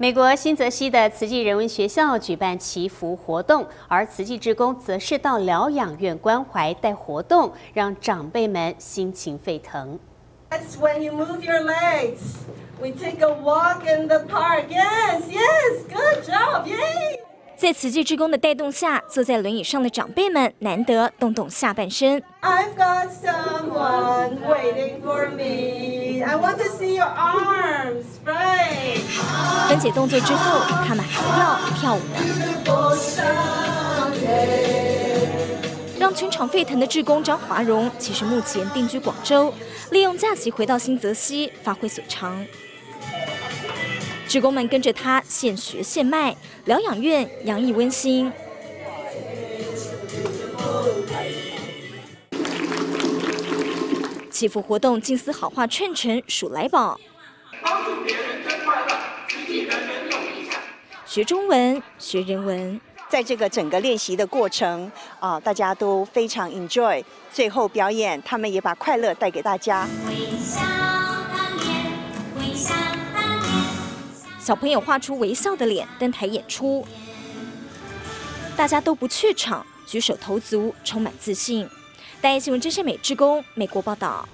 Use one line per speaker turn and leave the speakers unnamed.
美国新泽西的慈济人文学校举办祈福活动，而慈济职工则是到疗养院关怀带活动，让长辈们心情沸腾。
That's when you move your legs. We take a walk in the park. Yes, yes, good job, yay!
在慈济职工的带动下，坐在轮椅上的长辈们难得动动下半身。
I've got someone waiting for me. I want to see your arms, right?
分解动作之后，他们还要跳舞。让全场沸腾的志工张华荣，其实目前定居广州，利用假期回到新泽西发挥所长。职工们跟着他现学现卖，疗养院洋溢温馨。祈福活动，金丝好话串成数来宝。帮助别人真快乐，学中文，学人文。
在这个整个练习的过程啊，大家都非常 enjoy。最后表演，他们也把快乐带给大家。
小朋友画出微笑的脸登台演出，大家都不怯场，举手投足，充满自信。大爱新闻，真善美职工美国报道。